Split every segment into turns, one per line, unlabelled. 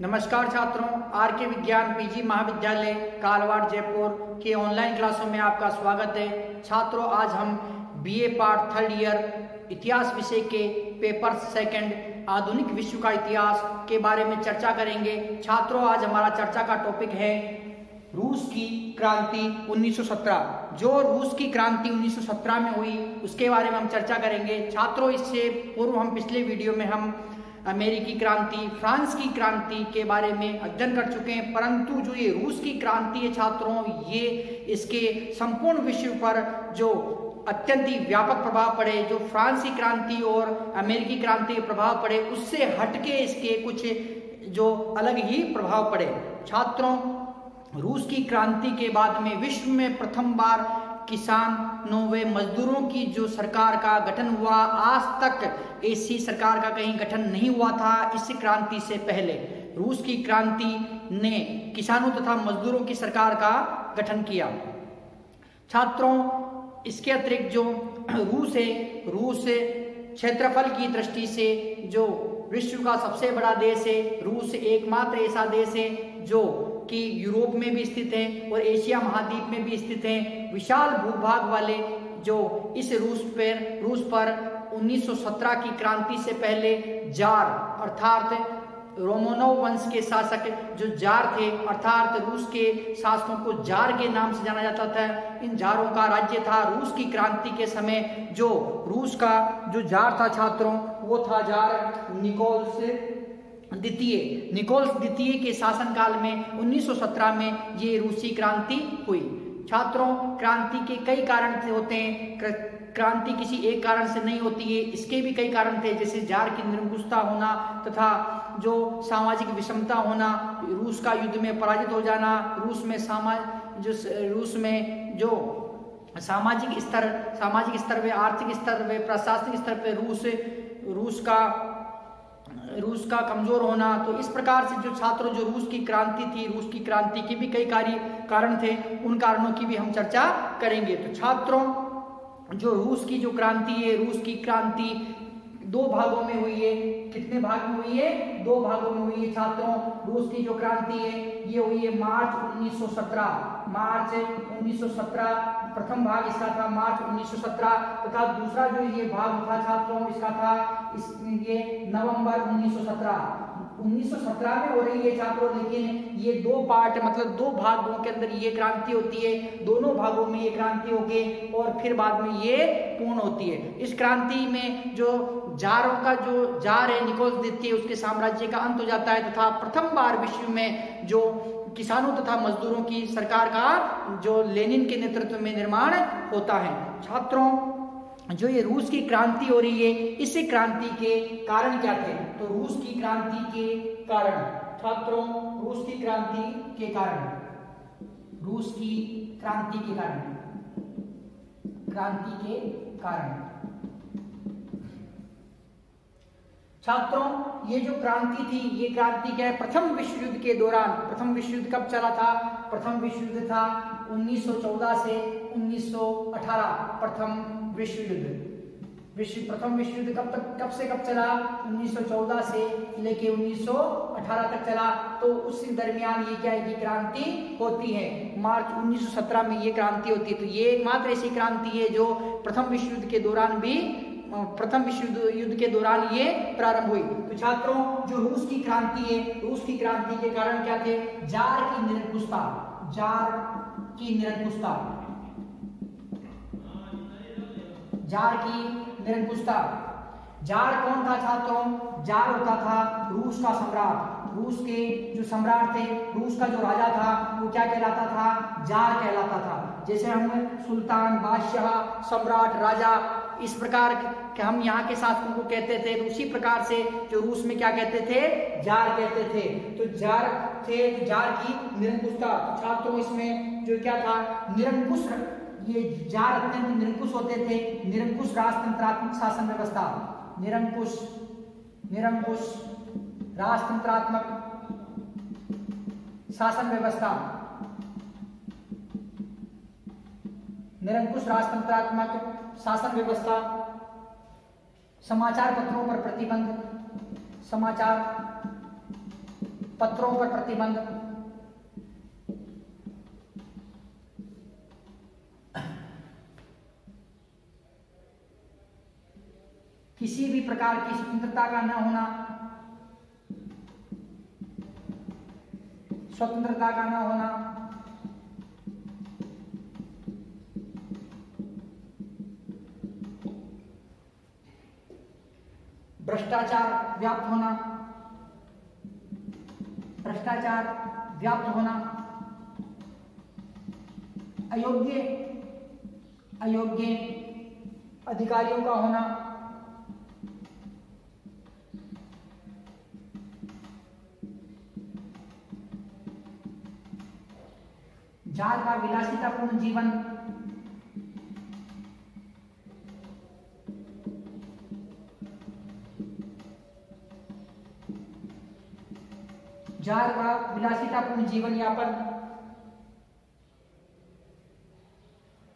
नमस्कार छात्रों आर के विज्ञान पीजी महाविद्यालय, कालवाड़, जयपुर के ऑनलाइन क्लासों में आपका स्वागत है। छात्रों, आज हम बीए पार्ट थर्ड ईयर इतिहास विषय के पेपर सेकंड आधुनिक विश्व का इतिहास के बारे में चर्चा करेंगे। छात्रों, आज हमारा चर्चा का टॉपिक है रूस की क्रांति 1917 जो रूस की क्रांति 1917 में हुई, उसके बारे में हम चर्चा करेंगे। छात्रों, इससे पूर्व हम पिछले वीडियो में हम अमेरिकी क्रांति, फ्रांस की क्रांति के बारे में अध्ययन कर चुके हैं, परंतु जो ये रूस की क्रांति है छात्रों, ये इसके संपूर्ण विश्व पर जो अत्यंत ही व्यापक प्रभाव पड़े, जो फ्रांस की क्रांति और अमेरिकी क्रांति के प्रभाव पड़े, उससे हटके इसके कुछ जो अलग ही प्रभाव पड़े। छात्रों, रूस की क्रांति के बाद में विश्व में प्रथम बार किसानों व मजदूरों की जो सरकार का गठन हुआ, आज तक ऐसी सरकार का कहीं गठन नहीं हुआ था इस क्रांति से पहले। रूस की क्रांति ने किसानों तथा मजदूरों की सरकार का गठन किया। छात्रों, इसके अतिरिक्त जो रूस है, रूस क्षेत्रफल की दृष्टि से जो विश्व का सबसे बड़ा देश है, रूस एकमात्र ऐसा देश है जो कि यूरोप में भी स्थित है और एशिया महाद्वीप में भी स्थित है। विशाल भूभाग वाले जो इस रूस पर रूस पर 1917 की क्रांति से पहले जार, अर्थात रोमोनोव वंश के शासक जो जार थे, अर्थात रूस के शासकों को जार के नाम से जाना जाता था। इन जारों का राज्य था रूस की क्रांति के समय, जो रूस का, जो जार था, छात्रों वो था जार निकोल्स द्वितीय। निकोल्स द्वितीय के शासनकाल में 1917 में ये रूसी क्रांति हुई। छात्रों, क्रांति के कई कारण से होते हैं। क्रांति किसी एक कारण से नहीं होती है, इसके भी कई कारण थे, जैसे जार की निरंकुशता होना तथा जो सामाजिक विषमता होना, रूस का युद्ध में पराजित हो जाना, रूस में समाज जो रूस में जो सामाजिक स्तर सामाजिक स्तर पे, आर्थिक स्तर पे, प्रशासनिक स्तर पे रूस रूस का रूस का कमज़ोर होना तो इस प्रकार से जो छात्रों, जो रूस की क्रांति थी, रूस की क्रांति के भी कई कार्य, कारण थे, उन कारणों की भी हम चर्चा करेंगे। तो छात्रों, जो रूस की जो क्रांति है, रूस की क्रांति दो भागों में हुई है कितने भाग में हुई है दो भागों में हुई है छात्रों। रूस की जो क्रांति है, ये हुई है मार्च 1917 मार्च 1917 प्रथम भाग इसका था मार्च 1917 तथा दूसरा जो ये भाग था छात्रों, इसका था इस ये नवंबर 1917 1917 में हो रही है छात्रों, लेकिन ये दो पार्ट मतलब दो भागों के अंदर ये क्रांति होती है। दोनों भागों में ये क्रांति होगी और फिर बाद में ये पूर्ण होती है। इस क्रांति में जो जारों का जो जार है, निकोल द्वितीय, उसके साम्राज्य का अंत हो जाता है तथा प्रथम बार विश्व में जो किसानों तथा मजदूरों की सरकार का जो लेनिन के नेतृत्व में निर्माण होता है। छात्रों जो ये रूस की क्रांति हो रही है, इस क्रांति के कारण क्या थे? तो रूस की क्रांति के कारण, छात्रों, रूस की क्रांति के कारण। रूस की क्रांति के कारण। क्रांति के कारण। छात्रों, ये जो क्रांति थी, ये क्रांति क्या है? प्रथम विश्व युद्ध के दौरान। प्रथम विश्व युद्ध कब चला था? प्रथम विश्व युद्ध था 1914 से 1918 प्रथम विश्व युद्ध। विश्व, प्रथम विश्व युद्ध कब तक, कब से कब चला? 1914 से लेके 1918 तक चला। तो उस दरमियान ये क्या है कि क्रांति होती है। मार्च 1917 में ये क्रांति होती है। तो ये एकमात्र ऐसी क्रांति है जो प्रथम विश्व युद्ध के दौरान भी प्रथम विश्व युद्ध के दौरान ये प्रारंभ हुई। तो छात्रों, जो रूस की क्रांति है, रूस की क्रांति के कारण क्या थे? जार की निरंकुशता, जार की निरंकुशता। जार की निरंकुशता। जार कौन था छात्रों जार होता था रूस का सम्राट। रूस के जो सम्राट थे, रूस का जो राजा था, वो क्या कहलाता था? जार कहलाता था। जैसे हम सुल्तान, बादशाह, सम्राट, राजा, इस प्रकार के हम यहाँ के शासकों को कहते थे तो उसी प्रकार से जो रूस में क्या कहते थे? जार कहते थे। तो जार थे तो जार की निरंकुशता। छात्रों, इसमें जो क्या था? निरंकुश ये जार अत्यंत निरंकुश होते थे। निरंकुश राजतंत्रात्मक शासन व्यवस्था। निरंकुश निरंकुश राजतंत्रात्मक शासन व्यवस्था। निरंकुश राजतंत्रात्मक शासन व्यवस्था। समाचार पत्रों पर प्रतिबंध। समाचार पत्रों पर प्रतिबंध। किसी भी प्रकार की स्वतंत्रता का न होना, स्वतंत्रता का न होना, भ्रष्टाचार व्याप्त होना, भ्रष्टाचार व्याप्त होना, अयोग्य अयोग्य अधिकारियों का होना जार का विलासितापूर्ण जीवन। जार का विलासितापूर्ण जीवन यापन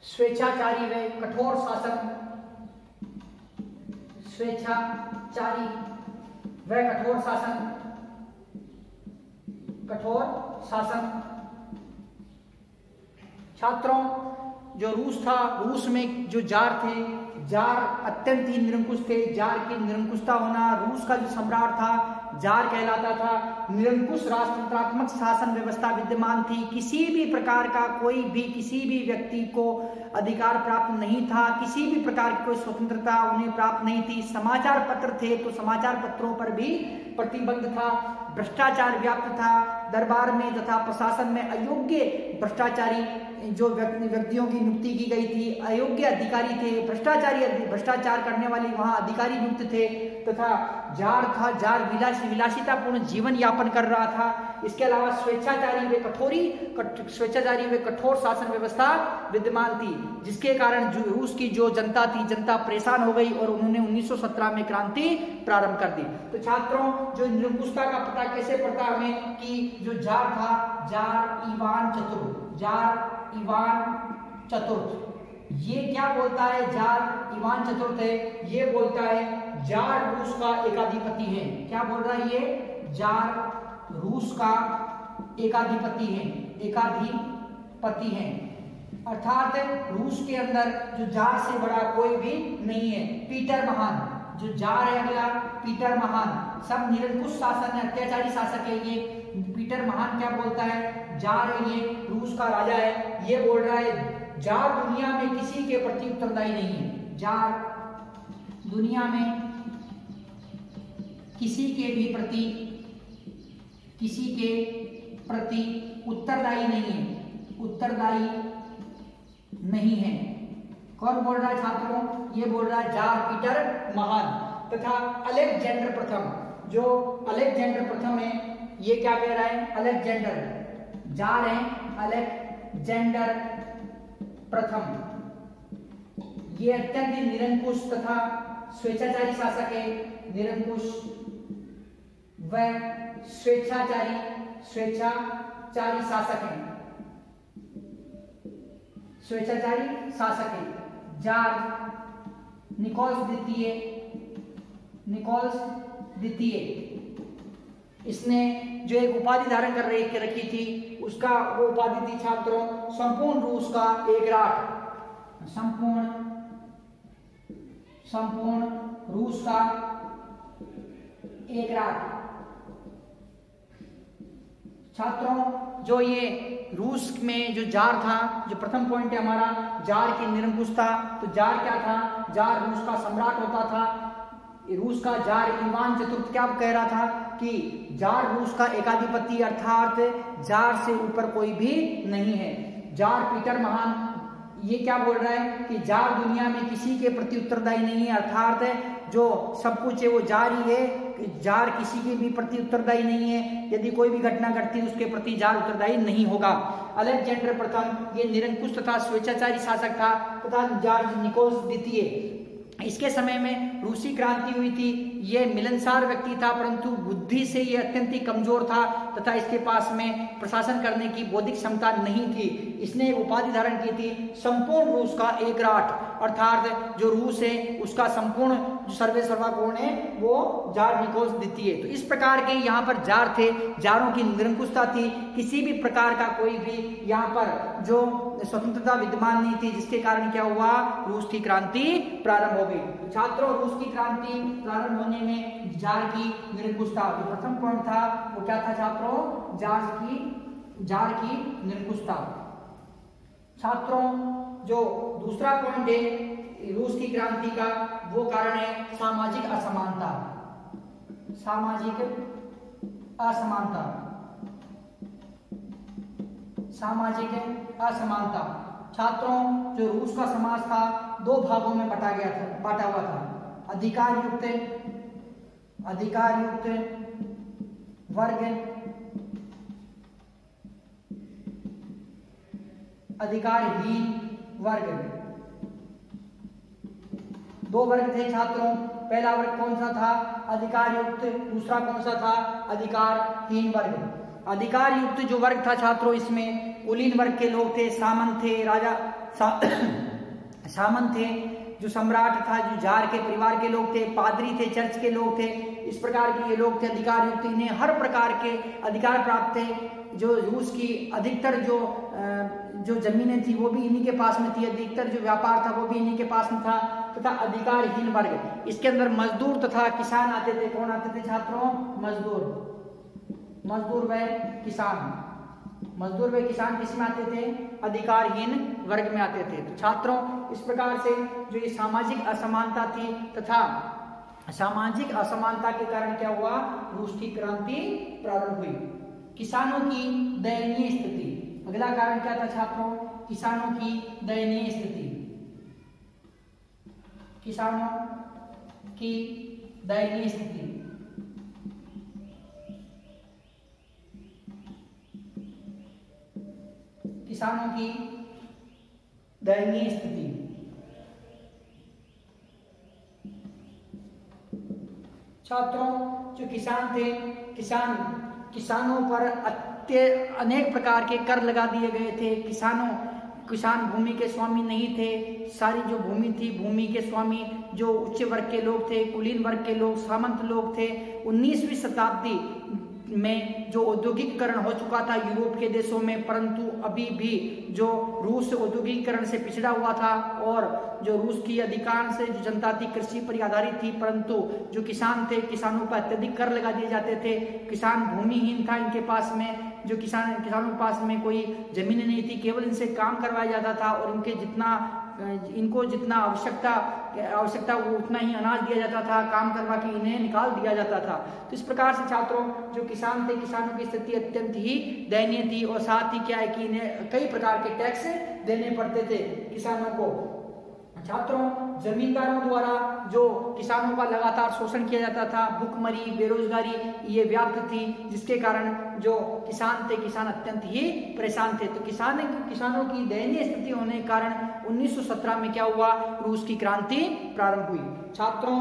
स्वेच्छाचारी व कठोर शासन। स्वेच्छाचारी व कठोर शासन। कठोर शासन। छात्रों, जो रूस था, रूस में जो जार थे, जार अत्यंत ही निरंकुश थे, जार की निरंकुशता होना, रूस का जो सम्राट था, जार कहलाता था। निरंकुश राष्ट्रतंत्रात्मक शासन व्यवस्था विद्यमान थी। किसी भी प्रकार का कोई भी, किसी भी व्यक्ति को अधिकार प्राप्त नहीं था। किसी भी प्रकार की कोई स्वतंत्रता उन्हें प्राप्त नहीं थी। समाचार पत्र थे तो समाचार पत्रों पर भी प्रतिबंध था, भ्रष्टाचार व्याप्त था। दरबार में तथा प्रशासन में अयोग्य भ्रष्टाचारी, जो व्यक्तियों की नियुक्ति की गई थी, अयोग्य अधिकारी थे, भ्रष्टाचारी, भ्रष्टाचार करने वाले वहाँ अधिकारी नियुक्त थे। तथा जार था, जार विलासी, विलासितापूर्ण जीवन यापन कर रहा था। इसके अलावा स्वेच्छाचारी वे कठोरी स्वेच्छाचारी वे कठोर शासन व्यवस्था विद्यमान थी, जिसके कारण रूस की जो जनता थी, जनता परेशान हो गई और उन्होंने 1917 में क्रांति प्रारंभ कर दी। तो छात्रों, जो निरंकुशता का पता कैसे पड़ता हमें कि जो जार था, जार इवान चतुर्थ, जार इवान चतुर्थ, ये क्या बोलता है? जार इवान चतुर्थ है, ये बोलता है जार रूस का एकाधिपति है। क्या बोल रहा है ये? जार रूस का एकाधिपति है। एकाधिपति है। अर्थात रूस के अंदर जो जार से बड़ा कोई भी नहीं है। पीटर महान। जो जार है अगला, पीटर महान। सब निरंकुश शासन है, अत्याचारी शासक है ये। पीटर महान क्या बोलता है? जार ये, रूस का राजा है। ये बोल रहा है, जार दुनिया में किसी के प्रति उत्तरदायी नहीं है। जार दुनिया में किसी के भी प्रति, किसी के प्रति उत्तरदायी नहीं है। उत्तरदायी नहीं है। कौन बोल रहा है छात्रों? ये बोल रहा है जार पीटर महान तथा अलेक्जेंडर प्रथम। जो अलेक्जेंडर प्रथम है, ये क्या कह रहा है? अलेक्जेंडर जार है अलेक्जेंडर प्रथम। ये अत्यंत निरंकुश तथा स्वेच्छाचारी शासक है। निरंकुश व स्वेच्छाचारी स्वेच्छाचारी शासक है। स्वेच्छाचारी शासक है। जॉर्ज निकोल्स द्वितीय निकोल्स द्वितीय। इसने जो एक उपाधि धारण कर रही, रखी थी, उसका वो उपाधि थी, छात्रों, संपूर्ण रूस का एक राष्ट्र। संपूर्ण संपूर्ण रूस का एक राष्ट्र। छात्रों, जो ये रूस में जो जार था, जो प्रथम पॉइंट है हमारा, जार की निरंकुश था तो जार क्या था? जार रूस का सम्राट होता था। रूस का जार इवान चतुर्थ क्या कह रहा था? कि जार रूस का एकाधिपति अर्थात जार से ऊपर कोई भी नहीं है। जार पीटर महान, ये क्या बोल रहा है? कि जार दुनिया में किसी के प्रति उत्तरदायी नहीं है। अर्थात जो सब कुछ है, वो जार ही है। जार किसी के भी प्रति उत्तरदायी नहीं है, यदि कोई भी घटना घटती है, उसके प्रति जार उत्तरदायी नहीं होगा। अलेक्जेंडर प्रथम ये निरंकुश तथा स्वेच्छाचारी शासक था, तथा जॉर्ज निकोस द्वितीय। इसके समय में रूसी क्रांति हुई थी यह मिलनसार व्यक्ति था, परंतु बुद्धि से यह अत्यंत ही कमज़ोर था। तथा इसके पास में प्रशासन करने की बौद्धिक क्षमता नहीं थी। इसने एक उपाधि धारण की थी संपूर्ण रूस का एक राट। अर्थात जो रूस है, उसका संपूर्ण जो सर्वे सर्वा कौन है वो जार निकोस द्वितीय तो इस प्रकार के यहाँ पर जार थे। जारों की निरंकुशता थी। किसी भी प्रकार का कोई भी यहाँ पर जो स्वतंत्रता विद्यमान नहीं थी, जिसके कारण क्या हुआ? रूस की क्रांति प्रारंभ हो गई। तो छात्रों, रूस की क्रांति प्रारंभ होने में जार की निरंकुशता जो प्रथम पॉइंट था, वो क्या था छात्रों? जार की जार की निरंकुशता। छात्रों, जो दूसरा पॉइंट है रूस की क्रांति का, वो कारण है सामाजिक असमानता। सामाजिक असमानता। सामाजिक असमानता। छात्रों, जो रूस का समाज था, दो भागों में बटा गया था, बांटा हुआ था। अधिकार युक्त अधिकार युक्त वर्ग अधिकारहीन वर्ग दो वर्ग थे छात्रों। पहला वर्ग कौन सा था? अधिकार युक्त। दूसरा कौन सा था? अधिकारहीन वर्ग। अधिकार युक्त जो वर्ग था छात्रों इसमें कुलीन वर्ग के लोग थे सामंत थे राजा सा, सामंत थे जो सम्राट था जो जार के परिवार के लोग थे पादरी थे चर्च के लोग थे इस प्रकार के ये लोग थे अधिकार युक्त। इन्हें हर प्रकार के अधिकार प्राप्त थे जो रूस की अधिकतर जो जो जमीनें थी, वो भी इन्हीं के पास में थी, अधिकतर जो व्यापार था, वो भी इन्हीं के पास में था, तथा अधिकारहीन वर्ग इसके अंदर मजदूर तथा किसान आते थे, कौन आते थे छात्रों? मजदूर। मजदूर व किसान। मजदूर व किसान किसमें आते थे? अधिकारहीन वर्ग में आते थे। तो छात्रों, इस प्रकार से जो ये सामाजिक असमानता थी तथा सामाजिक असमानता के कारण क्या हुआ? रूस की क्रांति प्रारंभ हुई। किसानों की दयनीय स्थिति। अगला कारण क्या था छात्रों? किसानों की दयनीय स्थिति। किसानों की दयनीय स्थिति। किसानों की दयनीय स्थिति। छात्रों, जो किसान थे, किसान, किसानों पर अत्य अनेक प्रकार के कर लगा दिए गए थे। किसानों, किसान भूमि के स्वामी नहीं थे। सारी जो भूमि थी, भूमि के स्वामी, जो उच्च वर्ग के लोग थे, कुलीन वर्ग के लोग, सामंत लोग थे 19वीं शताब्दी में जो औद्योगिकरण हो चुका था यूरोप के देशों में, परंतु अभी भी जो रूस औद्योगिकरण से पिछड़ा हुआ था और जो रूस की अधिकांश जो जनता थी, कृषि पर आधारित थी, परंतु जो किसान थे, किसानों पर अत्यधिक कर लगा दिए जाते थे। किसान भूमिहीन था इनके पास में जो किसान, किसानों के पास में कोई ज़मीन नहीं थी, केवल इनसे काम करवाया जाता था और इनके जितना, इनको जितना आवश्यकता आवश्यकता वो उतना ही अनाज दिया जाता था, काम करवा के इन्हें निकाल दिया जाता था। तो इस प्रकार से छात्रों, जो किसान थे, किसानों की स्थिति अत्यंत ही दयनीय थी और साथ ही क्या है कि इन्हें कई प्रकार के टैक्स देने पड़ते थे किसानों को। छात्रों, जमींदारों द्वारा जो किसानों का लगातार शोषण किया जाता था, भूखमरी, बेरोजगारी, ये व्याप्त थी, जिसके कारण जो किसान थे, किसान अत्यंत ही परेशान थे। तो किसान, किसानों की दयनीय स्थिति होने के कारण 1917 में क्या हुआ? रूस की क्रांति प्रारंभ हुई। छात्रों,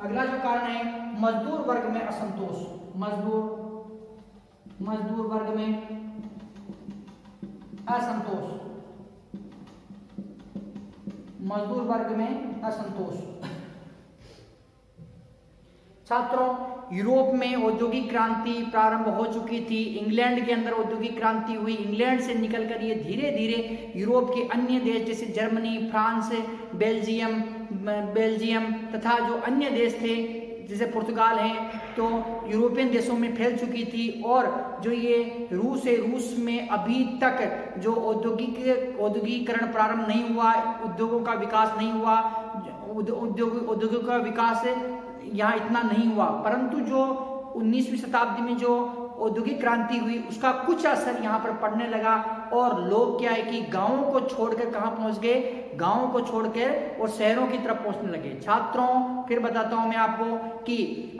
अगला जो कारण है, मजदूर वर्ग में असंतोष। मजदूर मजदूर वर्ग में असंतोष। मजदूर वर्ग में असंतोष। छात्रों, यूरोप में औद्योगिक क्रांति प्रारंभ हो चुकी थी। इंग्लैंड के अंदर औद्योगिक क्रांति हुई। इंग्लैंड से निकलकर ये धीरे धीरे यूरोप के अन्य देश, जैसे जर्मनी, फ्रांस, बेल्जियम बेल्जियम तथा जो अन्य देश थे जैसे पुर्तगाल हैं तो यूरोपियन देशों में फैल चुकी थी और जो ये रूस है, रूस में अभी तक जो औद्योगिक, औद्योगिकरण प्रारंभ नहीं हुआ, उद्योगों का विकास नहीं हुआ उद्योग उद्योगों का विकास यहाँ इतना नहीं हुआ। परंतु जो 19वीं शताब्दी में जो औद्योगिक क्रांति हुई, उसका कुछ असर यहाँ पर पड़ने लगा और लोग क्या है कि गाँवों को छोड़कर कहाँ पहुँच गए? गाँवों को छोड़कर और शहरों की तरफ़ पहुँचने लगे। छात्रों, फिर बताता हूँ मैं आपको कि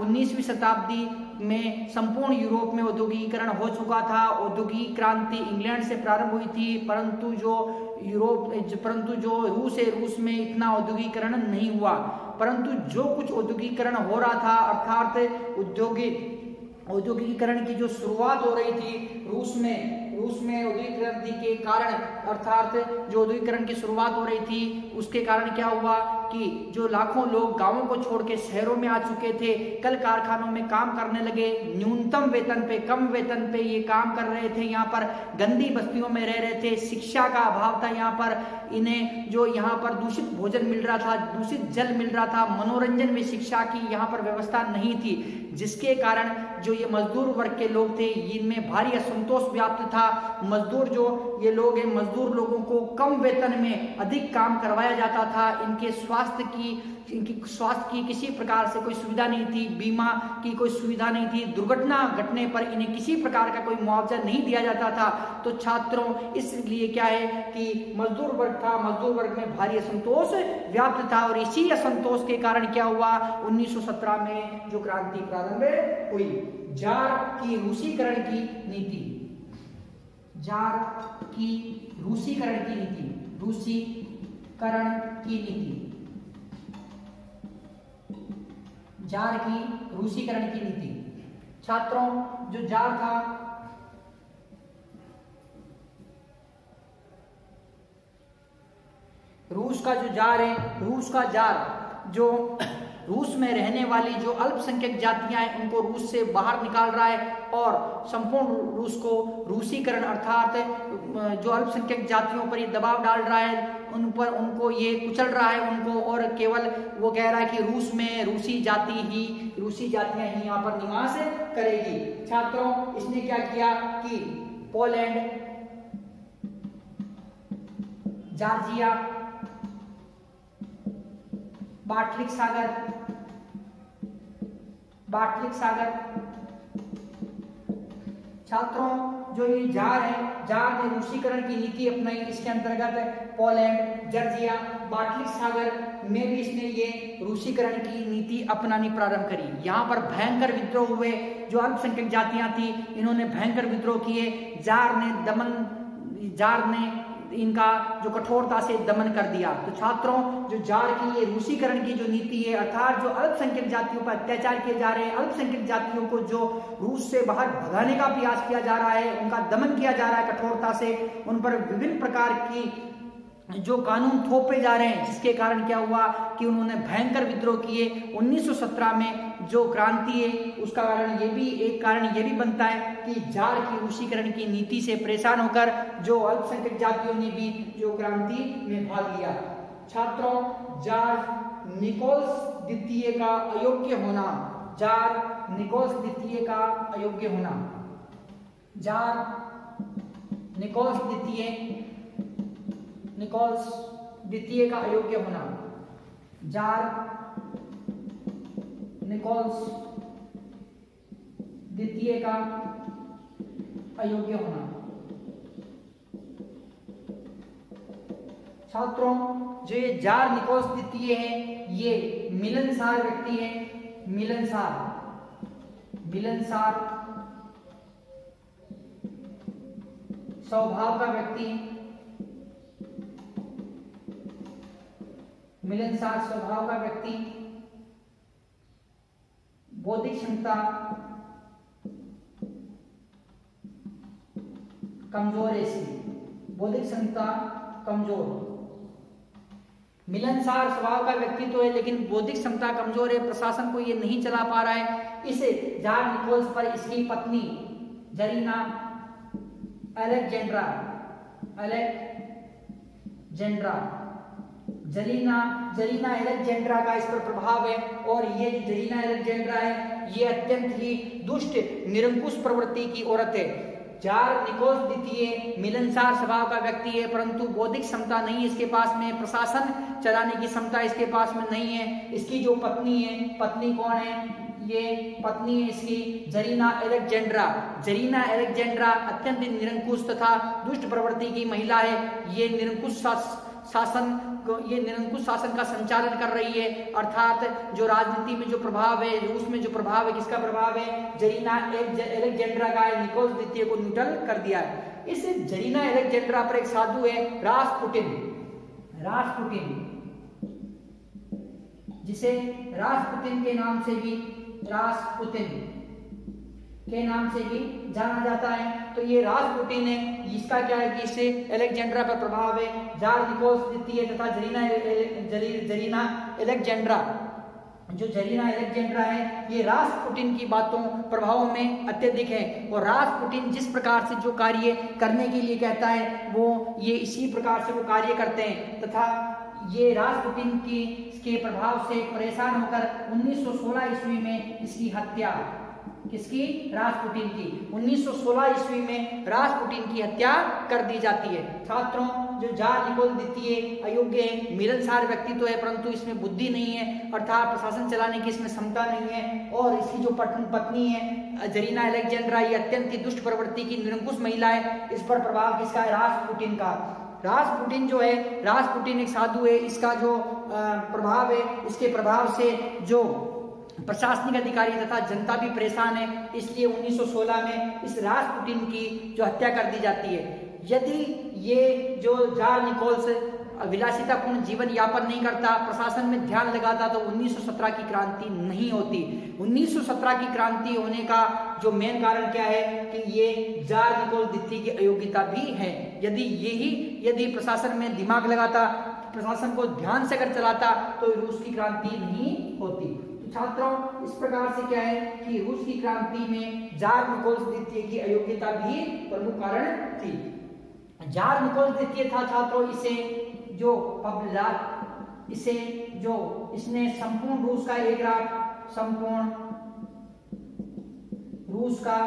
उन्नीसवीं शताब्दी में संपूर्ण यूरोप में औद्योगिकरण हो चुका था। औद्योगिक क्रांति इंग्लैंड से प्रारंभ हुई थी, परंतु जो यूरोप, परंतु जो रूस है, रूस में इतना औद्योगिकरण नहीं हुआ। परंतु जो कुछ औद्योगिकरण हो रहा था, अर्थात उद्योगिक औद्योगिकरण की जो शुरुआत हो रही थी, रूस में रूस में औद्योगिक क्रांति के कारण, अर्थात जो औद्योगिकरण की शुरुआत हो रही थी उसके कारण क्या हुआ कि जो लाखों लोग गाँवों को छोड़ के शहरों में आ चुके थे, कल कारखानों में काम करने लगे। न्यूनतम वेतन पे, कम वेतन पे ये काम कर रहे थे यहाँ पर। गंदी बस्तियों में रह रहे थे। शिक्षा का अभाव था यहाँ पर। इन्हें जो यहाँ पर दूषित भोजन मिल रहा था, दूषित जल मिल रहा था, मनोरंजन में शिक्षा की यहाँ पर व्यवस्था नहीं थी, जिसके कारण जो ये मजदूर वर्ग के लोग थे, इनमें भारी असंतोष व्याप्त था। मजदूर जो ये लोग हैं, मजदूर लोगों को कम वेतन में अधिक काम करवाया जाता था। इनके स्वास्थ्य की, इनकी स्वास्थ्य की किसी प्रकार से कोई सुविधा नहीं थी। बीमा की कोई सुविधा नहीं थी। दुर्घटना घटने पर इन्हें किसी प्रकार का कोई मुआवजा नहीं दिया जाता था। तो छात्रों, इसलिए क्या है कि मजदूर वर्ग था। मजदूर वर्ग में भारी असंतोष व्याप्त था और इसी असंतोष के कारण क्या हुआ? 1917 में जो क्रांति प्रारंभ हुई जार की रूसीकरण की नीति। जार की रूसीकरण की नीति। रूसीकरण की नीति। जार की रूसीकरण की नीति। छात्रों, जो जार था, रूस का जो जार है, रूस का जार, जो रूस में रहने वाली जो अल्पसंख्यक जातियाँ हैं, उनको रूस से बाहर निकाल रहा है और संपूर्ण रूस को रूसीकरण अर्थात जो अल्पसंख्यक जातियों पर ये दबाव डाल रहा है उन पर उनको ये कुचल रहा है उनको और केवल वो कह रहा है कि रूस में रूसी जाति ही, रूसी जातियाँ ही यहाँ पर निवास करेगी। छात्रों, इसने क्या किया कि पोलैंड, जॉर्जिया बाटलिक सागर बाटलिक सागर। छात्रों जो ये जार है, जार ने रूसीकरण की नीति अपनाई, इसके अंतर्गत पोलैंड, जर्जिया बाटलिक सागर में भी इसने ये रूसीकरण की नीति अपनानी प्रारंभ करी। यहाँ पर भयंकर विद्रोह हुए, जो अल्पसंख्यक जातियाँ थी, इन्होंने भयंकर विद्रोह किए। जार ने दमन, जार ने इनका जो कठोरता से दमन कर दिया। तो छात्रों, जो जार की ये रूसीकरण की जो नीति है, अर्थात जो अल्पसंख्यक जातियों पर अत्याचार किए जा रहे हैं, अल्पसंख्यक जातियों को जो रूस से बाहर भगाने का प्रयास किया जा रहा है, उनका दमन किया जा रहा है कठोरता से, उन पर विभिन्न प्रकार की जो कानून थोपे जा रहे हैं, जिसके कारण क्या हुआ कि उन्होंने भयंकर विद्रोह किए। 1917 में जो क्रांति है, उसका कारण ये भी, एक कारण ये भी बनता है कि जार की रूसीकरण की नीति से परेशान होकर जो अल्पसंख्यक जातियों ने भी जो क्रांति में भाग लिया। छात्रों जार निकोल्स द्वितीय का अयोग्य होना। जार निकोल्स द्वितीय का अयोग्य होना। जार निकोल्स द्वितीय निकोल्स द्वितीय का अयोग्य होना। जार निकोल्स द्वितीय का अयोग्य होना। छात्रों, जो ये जार निकोल्स द्वितीय है, ये मिलनसार व्यक्ति है। मिलनसार। मिलनसार स्वभाव का व्यक्ति मिलनसार स्वभाव का व्यक्ति बौद्धिक क्षमता कमज़ोर है इसकी बौद्धिक क्षमता कमज़ोर। मिलनसार स्वभाव का व्यक्तित्व तो है, लेकिन बौद्धिक क्षमता कमज़ोर है, प्रशासन को ये नहीं चला पा रहा है। इसे जार निकोल्स पर इसकी पत्नी, जरीना अलेक्जेंड्रा अलेक्जेंड्रा जलीना जलीना एलेक्जेंड्रा का इस पर प्रभाव है और ये जो जलीना एलेक्जेंड्रा है, ये अत्यंत ही दुष्ट, निरंकुश प्रवृत्ति की औरत है। जार निकोस द्वितीय मिलनसार स्वभाव का व्यक्ति है, परंतु बौद्धिक क्षमता नहीं है इसके पास में, प्रशासन चलाने की क्षमता इसके पास में नहीं है। इसकी जो पत्नी है, पत्नी कौन है? ये पत्नी है इसकी जरीना एलेक्जेंड्रा जरीना एलेक्जेंड्रा अत्यंत निरंकुश तथा दुष्ट प्रवृत्ति की महिला है। ये निरंकुश शासन ये निरंकुश शासन का संचालन कर रही है। अर्थात जो राजनीति में जो प्रभाव है रूस में जो प्रभाव है, किसका प्रभाव है? जरीना एलेक्जेंड्रा का निकोल द्वितीय को न्यूट्रल कर दिया है। इस जरीना एलेक्जेंड्रा पर एक साधु है रासपुटिन रासपुटिन जिसे रासपुतिन के नाम से भी रासपुतिन के नाम से भी जाना जाता है। तो ये रासपुटिन है, इसका क्या है कि इससे एलेक्जेंड्रा पर प्रभाव है। जार निकोस द्वितीय तथा जरीना जरीना एलेक्जेंड्रा जो जरीना एलेक्जेंड्रा है, ये रासपुटिन की बातों, प्रभावों में अत्यधिक है। और रासपुटिन जिस प्रकार से जो कार्य करने के लिए कहता है, वो ये इसी प्रकार से वो कार्य करते हैं। तथा ये राजपुतिन की के प्रभाव से परेशान होकर 1916 ईस्वी में इसकी हत्या। किसकी? राजपुतिन की। 1916 ईस्वी में राजपुतिन की हत्या कर दी जाती है। छात्रों, जो जार निकोल द्वितीय अयोग्य है, मिलनसार व्यक्तित्व तो है, परंतु इसमें बुद्धि नहीं है, अर्थात प्रशासन चलाने की इसमें क्षमता नहीं है, और इसकी जो पत्नी है, जरीना अलेक्जेंड्रा, ये अत्यंत ही दुष्ट प्रवृत्ति की निरंकुश महिला है, इस पर प्रभाव किसका है? राजपुतिन का। राजपुटिन जो है राजपुटिन एक साधु है, इसका जो प्रभाव है इसके प्रभाव से जो प्रशासनिक अधिकारी तथा जनता भी परेशान है, इसलिए 1916 में इस राजपुटिन की जो हत्या कर दी जाती है। यदि ये जो जार निकोल्स विलासितापूर्ण जीवन यापन नहीं करता, प्रशासन में ध्यान लगाता तो 1917 की क्रांति नहीं होती। 1917 की क्रांति होने का जो मेन कारण क्या है कि ये जार निकोल दिथी की अयोग्यता भी है। यदि यही, यदि प्रशासन में दिमाग लगाता, प्रशासन को ध्यान से अगर चलाता तो रूस की क्रांति नहीं होती। छात्रों इस प्रकार से क्या है कि रूस की क्रांति में जार निकोल द्वितीय की अयोग्यता भी प्रमुख कारण थी। जार निकोल द्वितीय था छात्रों, इसे जो इसे जो इसने संपूर्ण रूस का एक रात संपूर्ण रूस का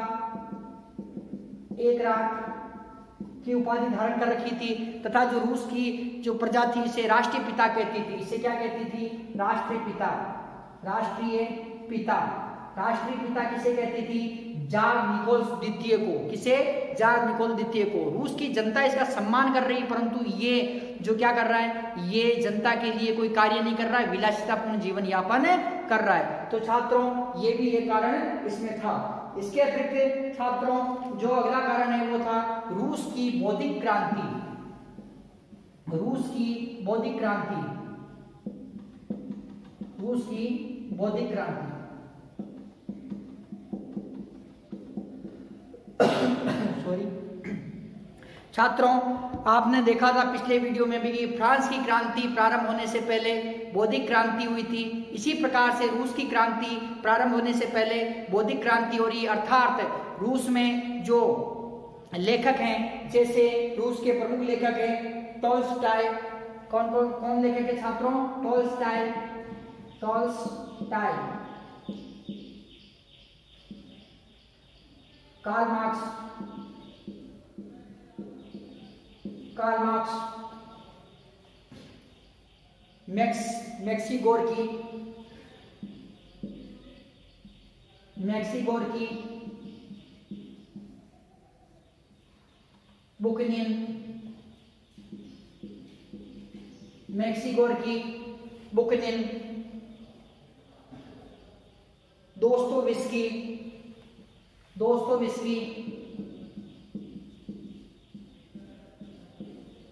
एक रात की उपाधि धारण कर रखी थी, तथा जो रूस की जो प्रजा थी, इसे राष्ट्रीय पिता कहती थी। इसे क्या कहती थी? राष्ट्रीय पिता। राष्ट्रीय पिता। राष्ट्रीय पिता किसे कहती थी? जार निकोल द्वितीय को। किसे? जार निकोल द्वितीय को। रूस की जनता इसका सम्मान कर रही परंतु ये जो क्या कर रहा है? ये जनता के लिए कोई कार्य नहीं कर रहा है, विलासितापूर्ण जीवन यापन कर रहा है। तो छात्रों, ये भी एक कारण इसमें था। इसके अतिरिक्त छात्रों, जो अगला कारण है वो था रूस की बौद्धिक क्रांति। रूस की बौद्धिक क्रांति। रूस की बौद्धिक क्रांति। सॉरी छात्रों, आपने देखा था पिछले वीडियो में भी कि फ्रांस की क्रांति प्रारंभ होने से पहले बौद्धिक क्रांति हुई थी। इसी प्रकार से रूस की क्रांति प्रारंभ होने से पहले बौद्धिक क्रांति हो रही। अर्थात रूस में जो लेखक हैं, जैसे रूस के प्रमुख लेखक हैं, टॉल्स्टाय कौन कौन कौन लेखक है छात्रों? Tolstoy Tolstoy Karl Marx Karl Marx Max Maxim Gorky Maxim Gorky Bakunin Maxim गोरकी बुकनियन दोस्तों विस्की दोस्तों विस्की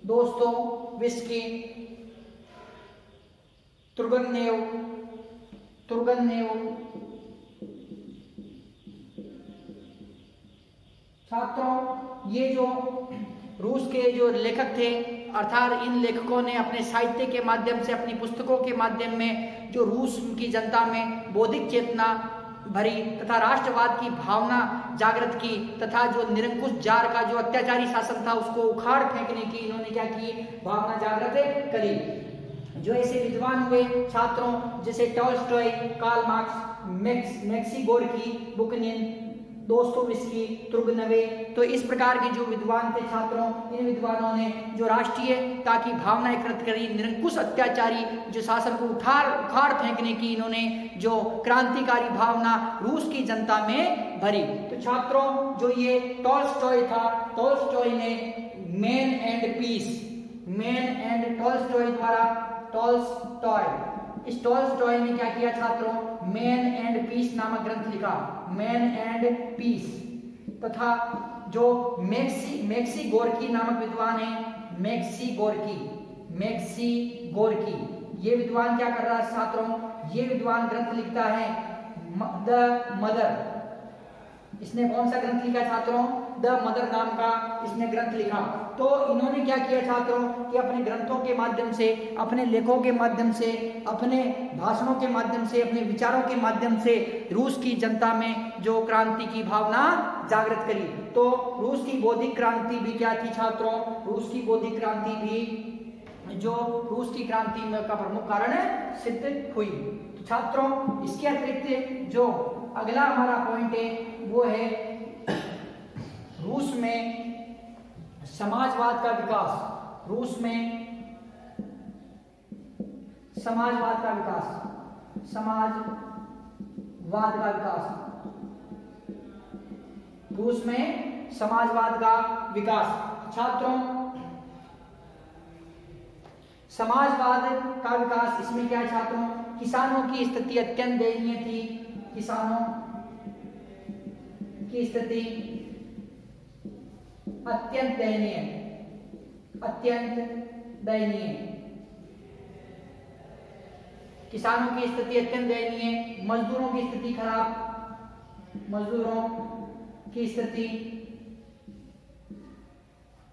दोस्तों विस्की तुर्गन्नेव तुर्गन्नेव, छात्रों, ये जो रूस के जो लेखक थे, अर्थात इन लेखकों ने अपने साहित्य के माध्यम से, अपनी पुस्तकों के माध्यम में जो रूस की जनता में बौद्धिक चेतना भरी तथा राष्ट्रवाद की भावना जागृत की तथा जो निरंकुश जार का जो अत्याचारी शासन था, उसको उखाड़ फेंकने की इन्होंने क्या की? भावना जागृत करी। जो ऐसे विद्वान हुए छात्रों, जैसे Tolstoy, Karl Marx, Max, Maxim Gorky Bakunin दोस्तों विस्की तुर्गनवे। तो इस प्रकार के जो विद्वान थे छात्रों, इन विद्वानों ने जो राष्ट्रीय ताकि भावना एकत्र करी, निरंकुश अत्याचारी जो शासन को उठार, उखाड़ फेंकने की इन्होंने जो क्रांतिकारी भावना रूस की जनता में भरी। तो छात्रों, जो ये टॉल्स्टॉय था, टॉल्स्टॉय ने man and peace, man and Tolstoy द्वारा टॉल्स्टॉय। इस टॉल्स्टॉय ने क्या किया छात्रों? मैन एंड पीस नामक ग्रंथ लिखा। मैन एंड पीस तथा जो मैक्सी मैक्सी गोरकी नामक विद्वान है, मैक्सी गोरकी मैक्सी गोरकी। ये विद्वान क्या कर रहा है छात्रों ये विद्वान ग्रंथ लिखता है द मदर। इसने कौन सा ग्रंथ लिखा छात्रों? द मदर नाम का इसने ग्रंथ लिखा। तो इन्होंने क्या किया छात्रों? कि अपने ग्रंथों के माध्यम से, अपने लेखों के माध्यम से, अपने भाषणों के माध्यम से, अपने विचारों के माध्यम से रूस की जनता में जो क्रांति की भावना जागृत करी। तो रूस की बौद्धिक क्रांति भी क्या थी छात्रों? रूस की बौद्धिक क्रांति भी जो रूस की क्रांति का प्रमुख कारण सिद्ध हुई। छात्रों, इसके अतिरिक्त जो अगला हमारा पॉइंट है वो है रूस में समाजवाद का विकास। रूस में समाजवाद का विकास। समाजवाद का विकास। रूस में समाजवाद का विकास। छात्रों, समाजवाद का विकास, इसमें क्या छात्रों? किसानों की स्थिति अत्यंत दयनीय थी। किसानों की स्थिति अत्यंत दयनीय अत्यंत दयनीय किसानों की स्थिति अत्यंत दयनीय मजदूरों की स्थिति खराब। मजदूरों की स्थिति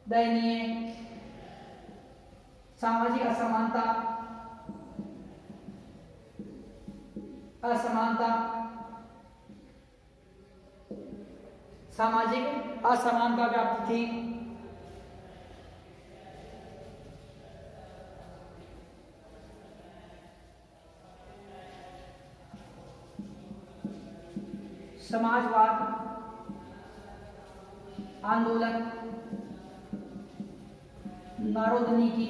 दयनीय सामाजिक असमानता। असमानता सामाजिक असमानता व्याप्त थी। समाजवाद आंदोलन नारोदनी की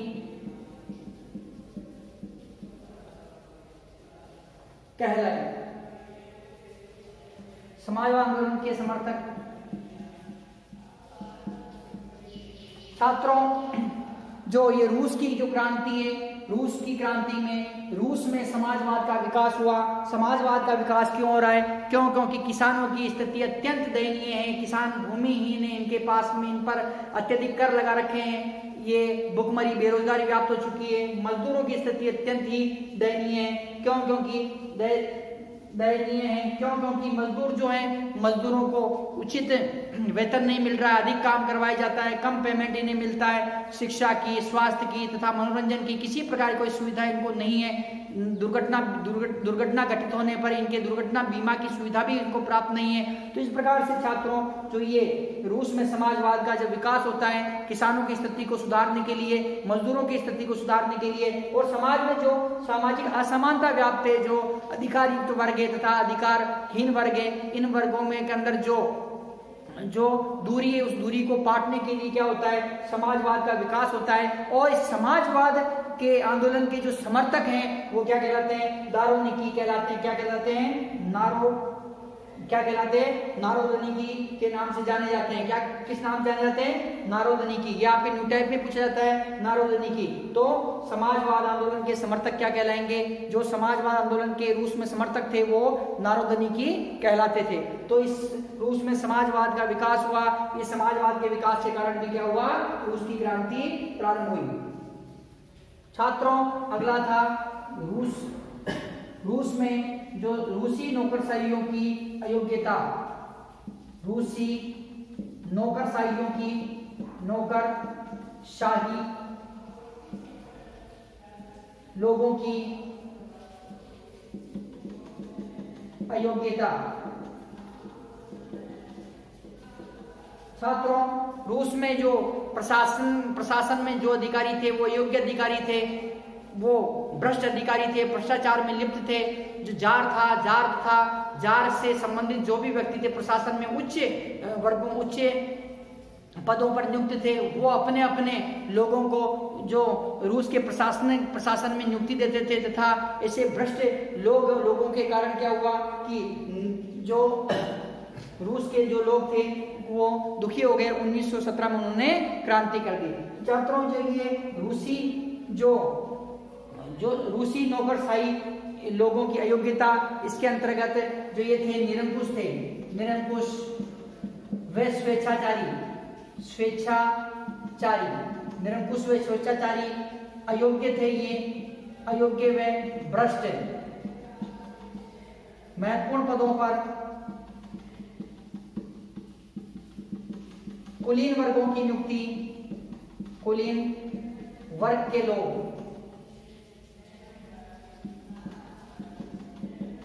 कहलाए समाजवाद आंदोलन के समर्थक छात्रों, जो ये रूस की जो क्रांति है, रूस की क्रांति में, रूस में समाजवाद का विकास हुआ। समाजवाद का विकास क्यों हो रहा है? क्यों? क्योंकि किसानों की स्थिति अत्यंत दयनीय है। किसान भूमिहीन है इनके पास में इन पर अत्यधिक कर लगा रखे हैं। ये भुखमरी, बेरोजगारी व्याप्त हो चुकी है। मजदूरों की स्थिति अत्यंत ही दयनीय है। क्यों? क्योंकि दयनीय है। क्यों? क्योंकि मजदूर जो है, मजदूरों को उचित वेतन नहीं मिल रहा है अधिक काम करवाया जाता है, कम पेमेंट इन्हें मिलता है, शिक्षा की, स्वास्थ्य की तथा मनोरंजन की किसी प्रकार की कोई सुविधा इनको नहीं है। दुर्घटना दुर्घटना घटित होने पर इनके दुर्घटना बीमा की सुविधा भी इनको प्राप्त नहीं है। तो इस प्रकार से छात्रों, जो ये रूस में समाजवाद का जब विकास होता है, किसानों की स्थिति को सुधारने के लिए, मजदूरों की स्थिति को सुधारने के लिए और समाज में जो सामाजिक असमानता व्याप्त है, जो अधिकार युक्त वर्ग है तथा अधिकारहीन वर्ग है, इन वर्गों में के अंदर जो जो दूरी है, उस दूरी को पाटने के लिए क्या होता है? समाजवाद का विकास होता है। और इस समाजवाद के आंदोलन के जो समर्थक हैं, वो क्या कहलाते हैं? दारोनिकी कहलाते हैं, क्या कहलाते हैं? नारो क्या कहलाते हैं? नारोदनिकी के नाम से जाने जाते हैं। क्या किस नाम से जाने जाते हैं? नारोदनिकी ये आपके न्यू टाइप में पूछा जाता है नारोदनिकी तो समाजवाद आंदोलन के समर्थक क्या कहलाएँगे? जो समाजवाद आंदोलन के रूस में समर्थक थे, वो नारोदनिकी कहलाते थे। तो इस रूस में समाजवाद का विकास हुआ। इस समाजवाद के विकास के कारण भी क्या हुआ? रूस की क्रांति प्रारंभ हुई। छात्रों, अगला था रूस। रूस में जो रूसी नौकरशाहियों की अयोग्यता, रूसी नौकरशाहियों की नौकरशाही लोगों की अयोग्यता। छात्रों रूस में जो प्रशासन प्रशासन में जो अधिकारी थे, वो योग्य अधिकारी थे, वो भ्रष्ट अधिकारी थे, भ्रष्टाचार में लिप्त थे जो जार था जार था, जार से संबंधित जो भी व्यक्ति थे प्रशासन में उच्च वर्गों, उच्च पदों पर नियुक्त थे, वो अपने अपने लोगों को जो रूस के प्रशासन प्रशासन में नियुक्ति देते थे तथा ऐसे भ्रष्ट लोग, लोगों के कारण क्या हुआ कि जो रूस के जो लोग थे, वो दुखी हो गए 1917 में उन्होंने क्रांति कर दी। छात्रों जो ये रूसी जो जो रूसी नौकरशाही लोगों की अयोग्यता इसके अंतर्गत जो ये थे निरंकुश थे। निरंकुश वे स्वेच्छाचारी स्वेच्छाचारी, निरंकुश वे स्वेच्छाचारी, अयोग्य थे ये, अयोग्य व भ्रष्ट महत्वपूर्ण पदों पर कुलीन वर्गों की नियुक्ति, कुलीन वर्ग के लोग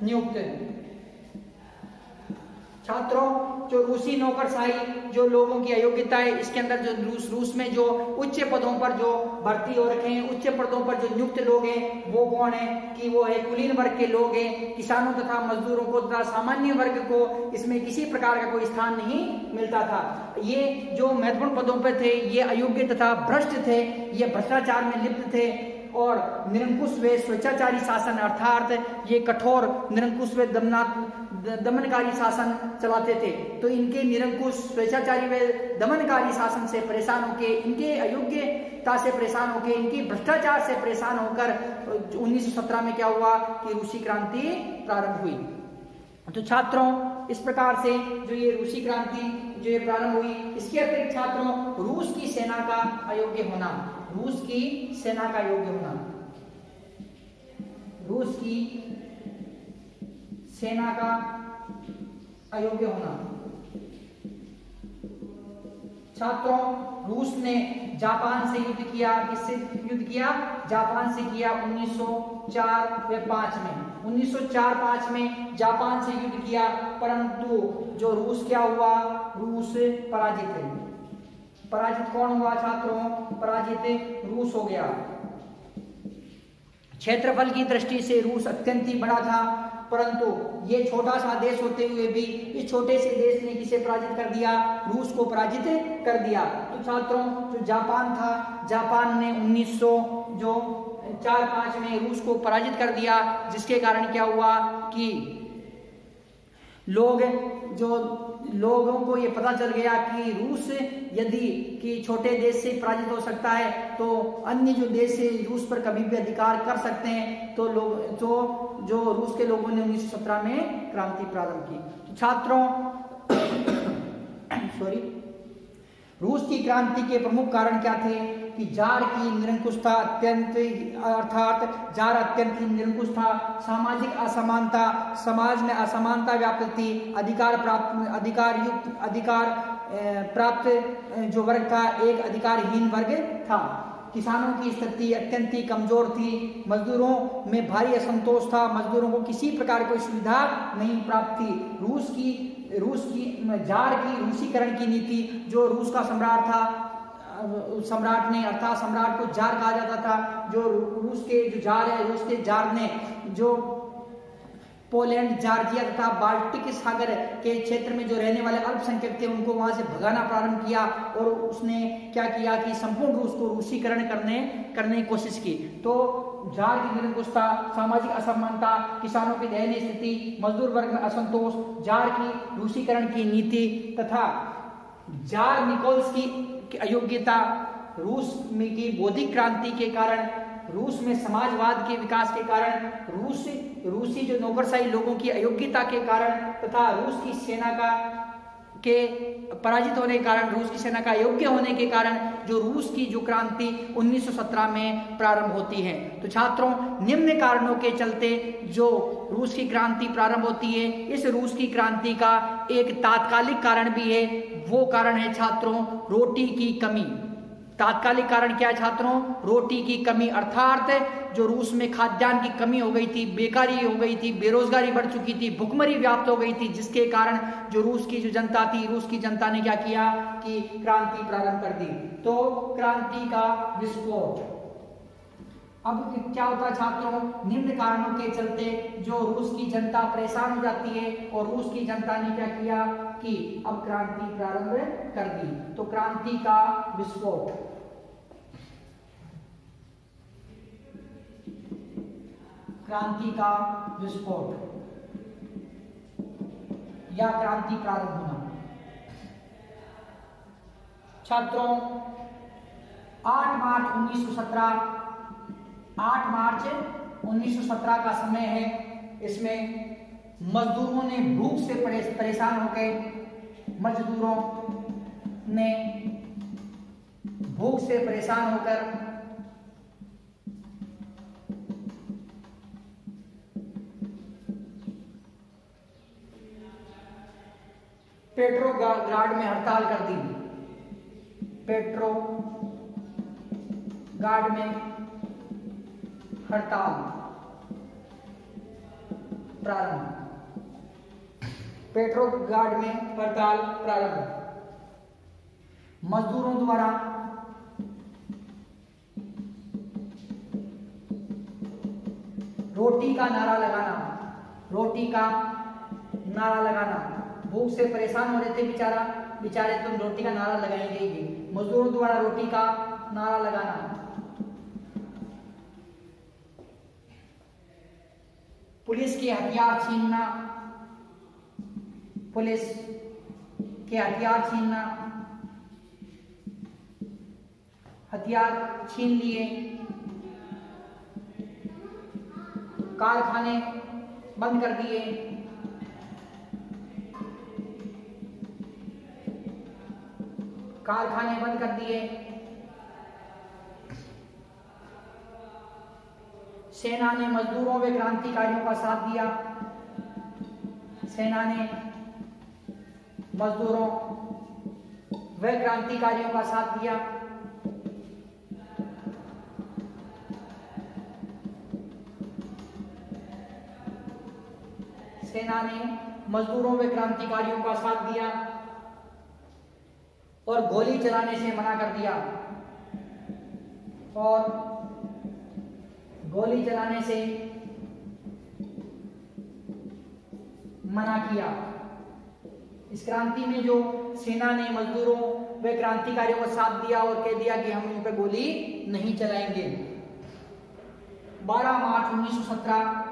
नियुक्त। छात्रों, जो रूसी नौकरशाही, जो लोगों की अयोग्यता है इसके अंदर जो रूस रूस में जो उच्च पदों पर जो भर्ती हो रखे हैं, उच्च पदों पर जो नियुक्त लोग हैं, वो कौन है? कि वो है कुलीन वर्ग के लोग हैं, किसानों तथा मजदूरों को तथा सामान्य वर्ग को इसमें किसी प्रकार का कोई स्थान नहीं मिलता था। ये जो महत्वपूर्ण पदों पर थे, ये अयोग्य तथा भ्रष्ट थे, ये भ्रष्टाचार में लिप्त थे और निरंकुश वे स्वेच्छाचारी शासन, अर्थात ये कठोर निरंकुश वे दमना, दमनकारी शासन चलाते थे। तो इनके निरंकुश स्वेच्छाचारी व दमनकारी शासन से परेशान होकर इनके अयोग्यता से परेशान होकर इनकी भ्रष्टाचार से परेशान होकर 1917 में क्या हुआ कि रूसी क्रांति प्रारंभ हुई। तो छात्रों, इस प्रकार से जो ये रूसी क्रांति, जो ये प्रारंभ हुई, इसके अतिरिक्त छात्रों, रूस की सेना का अयोग्य होना। रूस की सेना का योग्य होना। रूस की सेना का अयोग्य होना। छात्रों, रूस ने जापान से युद्ध किया, किससे युद्ध किया? जापान से किया 1904 व 5 में। 1904-5 में जापान से युद्ध किया, परंतु जो रूस क्या हुआ? रूस पराजित है पराजित कौन हुआ छात्रों? पराजित रूस हो गया। क्षेत्रफल की दृष्टि से रूस अत्यंत ही बड़ा था, परंतु ये छोटा सा देश होते हुए भी इस छोटे से देश ने किसे पराजित कर दिया? रूस को पराजित कर दिया। तो छात्रों, जो जापान था, जापान ने 1900 जो चार पाँच में रूस को पराजित कर दिया, जिसके कारण क्या हुआ कि लोग जो लोगों को ये पता चल गया कि रूस यदि कि छोटे देश से पराजित हो सकता है तो अन्य जो देश है, रूस पर कभी भी अधिकार कर सकते हैं। तो लोग, जो जो रूस के लोगों ने 1917 में क्रांति प्रारंभ की। तो छात्रों सॉरी रूस की क्रांति के प्रमुख कारण क्या थे? कि जार की निरंकुशता अत्यंत अर्थात जार अत्यंत निरंकुश था। सामाजिक असमानता, समाज में असमानता व्याप्त थी। अधिकार प्राप्त अधिकार युक्त अधिकार प्राप्त जो वर्ग था, एक अधिकारहीन वर्ग था। किसानों की स्थिति अत्यंत ही कमज़ोर थी। मजदूरों में भारी असंतोष था। मजदूरों को किसी प्रकार कोई सुविधा नहीं प्राप्त थी। रूस की रूस की, जार की, रूसीकरण की नीति, जो रूस का सम्राट था सम्राट ने अर्थात सम्राट को जार कहा जाता था, जो रूस के जो जार है, रूस के जार ने जो पोलैंड जॉर्जिया तथा बाल्टिक सागर के क्षेत्र में जो रहने वाले अल्पसंख्यक थे, उनको वहाँ से भगाना प्रारंभ किया और उसने क्या किया कि संपूर्ण रूस को रूसीकरण करने करने की कोशिश की। तो जार की निरंकुशता सामाजिक असमानता, किसानों की दयनीय स्थिति, मजदूर वर्ग में असंतोष जार की रूसीकरण की नीति तथा जार निकोल्स की अयोग्यता, रूस में की बौद्धिक क्रांति के कारण, रूस में समाजवाद के विकास के कारण, रूस, रूसी जो नौकरशाही लोगों की अयोग्यता के कारण तथा रूस की सेना का के पराजित होने के कारण, रूस की सेना का योग्य होने के कारण जो रूस की जो क्रांति 1917 में प्रारंभ होती है। तो छात्रों, निम्न कारणों के चलते जो रूस की क्रांति प्रारंभ होती है, इस रूस की क्रांति का एक तात्कालिक कारण भी है। वो कारण है छात्रों, रोटी की कमी। तात्कालिक कारण क्या है छात्रों? रोटी की कमी, अर्थात जो रूस में खाद्यान्न की कमी हो गई थी, बेकारी हो गई थी, बेरोजगारी बढ़ चुकी थी, भुखमरी व्याप्त हो गई थी, जिसके कारण जो रूस की जो जनता थी, रूस की जनता ने क्या किया? कि क्रांति प्रारंभ कर दी। तो क्रांति का विस्फोट। अब क्या होता है छात्रों? निम्न कारणों के चलते जो रूस की जनता परेशान हो जाती है और रूस की जनता ने क्या किया? कि अब क्रांति प्रारंभ कर दी। तो क्रांति का विस्फोट। क्रांति का विस्फोट। या क्रांति प्रारंभ होना। छात्रों 8 मार्च 1917 8 मार्च 1917 का समय है। इसमें मजदूरों ने भूख से परेशान होकर मजदूरों ने भूख से परेशान होकर पेट्रो गार्ड में हड़ताल कर दी पेट्रो गार्ड में हड़ताल प्रारंभ। पेट्रो गार्ड में हड़ताल प्रारंभ। मजदूरों द्वारा रोटी का नारा लगाना, रोटी का नारा लगाना। भूख से परेशान हो रहे थे बेचारा। बेचारे तुम रोटी का नारा लगाएँगे मजदूरों द्वारा रोटी का नारा लगाना। पुलिस के हथियार छीनना। पुलिस के हथियार छीनना। हथियार छीन लिए। कारखाने बंद कर दिए। कारखाने बंद कर दिए। सेना ने मजदूरों व क्रांतिकारियों का साथ दिया। सेना ने मजदूरों व क्रांतिकारियों का साथ दिया। सेना ने मजदूरों व क्रांतिकारियों का साथ दिया। और गोली चलाने से मना कर दिया। और गोली चलाने से मना किया। इस क्रांति में जो सेना ने मजदूरों व क्रांतिकारियों को साथ दिया और कह दिया कि हम उन पर गोली नहीं चलाएँगे। 12 मार्च 1917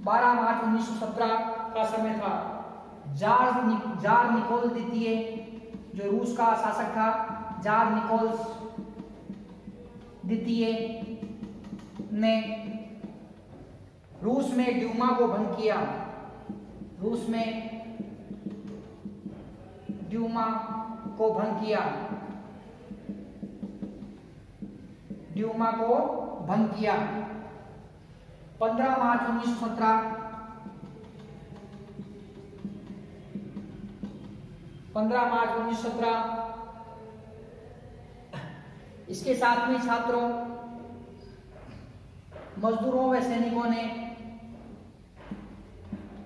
12 मार्च 1917 का समय था। जार जार निकोल द्वितीय जो रूस का शासक था, जार निकोल द्वितीय ने रूस में ड्यूमा को भंग किया। रूस में ड्यूमा को भंग किया। ड्यूमा को भंग किया। 15 मार्च 1917 15 मार्च 1917 इसके साथ में छात्रों, मजदूरों व सैनिकों ने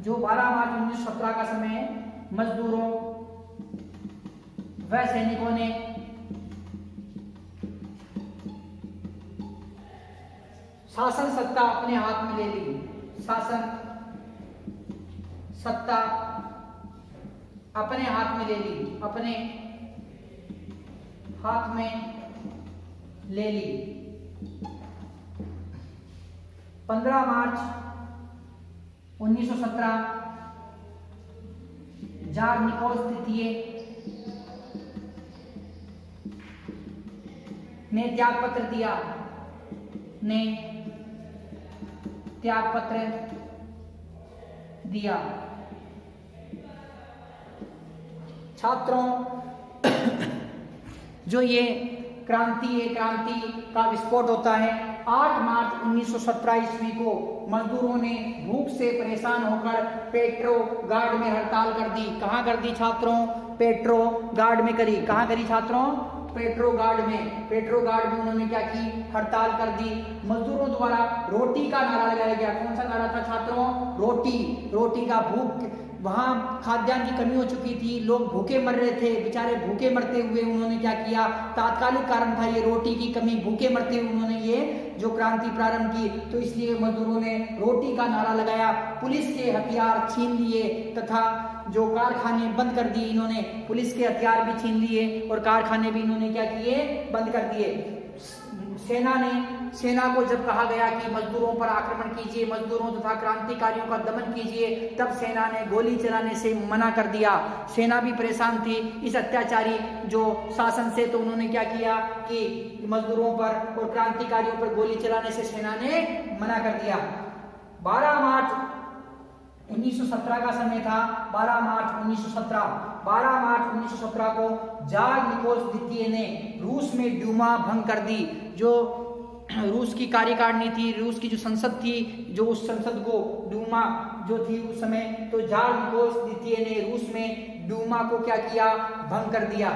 जो 12 मार्च 1917 का समय मजदूरों व सैनिकों ने शासन सत्ता अपने हाथ में ले ली। शासन सत्ता अपने हाथ में ले ली, अपने हाथ में ले ली। 15 मार्च 1917 जार निकोल तृतीय ने त्याग पत्र दिया। ने त्याग पत्र दिया। छात्रों, जो ये क्रांति ये क्रांति का विस्फोट होता है 8 मार्च 1917 ईस्वी को मजदूरों ने भूख से परेशान होकर पेट्रो गार्ड में हड़ताल कर दी। कहाँ कर दी छात्रों? पेट्रो गार्ड में करी। कहाँ करी छात्रों? पेट्रो गार्ड में। पेट्रो गार्ड में उन्होंने क्या की? हड़ताल कर दी। मजदूरों द्वारा रोटी का नारा लगाया गया। कौन सा नारा था छात्रों? रोटी। रोटी का भूख। वहाँ खाद्यान्न की कमी हो चुकी थी, लोग भूखे मर रहे थे, बेचारे भूखे मरते हुए उन्होंने क्या किया? तात्कालिक कारण था ये, रोटी की कमी, भूखे मरते हुए उन्होंने ये जो क्रांति प्रारंभ की तो इसलिए मजदूरों ने रोटी का नारा लगाया, पुलिस के हथियार छीन लिए, तथा जो कारखाने बंद कर दिए इन्होंने, पुलिस के हथियार भी छीन लिए, और कारखाने भी इन्होंने क्या किए? बंद कर दिए। सेना ने सेना को जब कहा गया कि मजदूरों पर आक्रमण कीजिए, मजदूरों तथा क्रांतिकारियों का दमन कीजिए, तब सेना ने गोली चलाने से मना कर दिया। सेना भी परेशान थी। इस अत्याचारी जो शासन से तो उन्होंने क्या किया कि मजदूरों पर और क्रांतिकारियों पर गोली चलाने से सेना ने मना कर दिया। 12 मार्च 1917 का समय था। 12 मार्च 1917 12 मार्च 1917 को जार निकोस द्वितीय ने रूस में ड्यूमा भंग कर दी, जो रूस की कार्यकारिणी थी, रूस की जो संसद थी, जो उस संसद को डूमा जो थी उस समय तो जार्ज गोस द्वितीय ने रूस में डूमा को क्या किया? भंग कर दिया।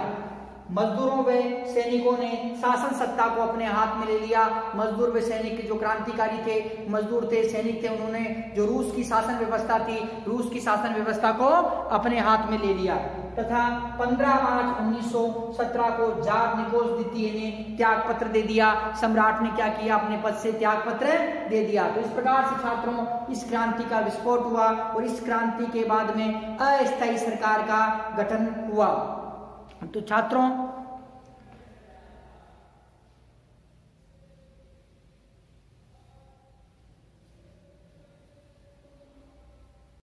मजदूरों व सैनिकों ने शासन सत्ता को अपने हाथ में ले लिया। मजदूर व सैनिक जो क्रांतिकारी थे, मजदूर थे, सैनिक थे, उन्होंने जो रूस की शासन व्यवस्था थी, रूस की शासन व्यवस्था को अपने हाथ में ले लिया। तथा 15 मार्च 1917 को जार निकोज द्वितीय ने त्याग पत्र दे दिया। सम्राट ने क्या किया? अपने पद से त्याग पत्र दे दिया। तो इस प्रकार से छात्रों, इस क्रांति का विस्फोट हुआ और इस क्रांति के बाद में अस्थायी सरकार का गठन हुआ। तो छात्रों